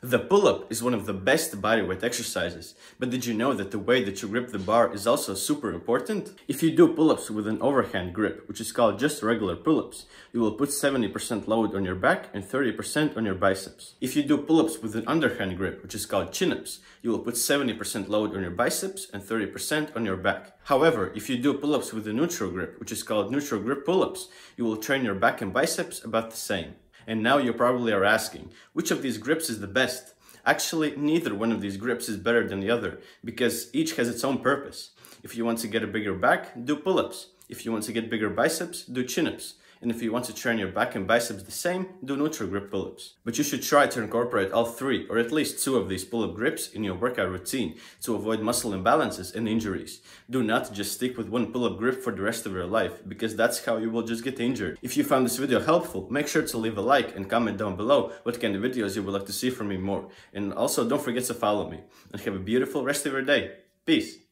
The pull-up is one of the best bodyweight exercises, but did you know that the way that you grip the bar is also super important? If you do pull-ups with an overhand grip, which is called just regular pull-ups, you will put 70% load on your back and 30% on your biceps. If you do pull-ups with an underhand grip, which is called chin-ups, you will put 70% load on your biceps and 30% on your back. However, if you do pull-ups with a neutral grip, which is called neutral grip pull-ups, you will train your back and biceps about the same. And now you probably are asking, which of these grips is the best? Actually, neither one of these grips is better than the other, because each has its own purpose. If you want to get a bigger back, do pull-ups. If you want to get bigger biceps, do chin-ups. And if you want to train your back and biceps the same, do neutral grip pull-ups. But you should try to incorporate all three, or at least two of these pull-up grips in your workout routine to avoid muscle imbalances and injuries. Do not just stick with one pull-up grip for the rest of your life, because that's how you will just get injured. If you found this video helpful, make sure to leave a like and comment down below what kind of videos you would like to see from me more. And also don't forget to follow me. And have a beautiful rest of your day. Peace!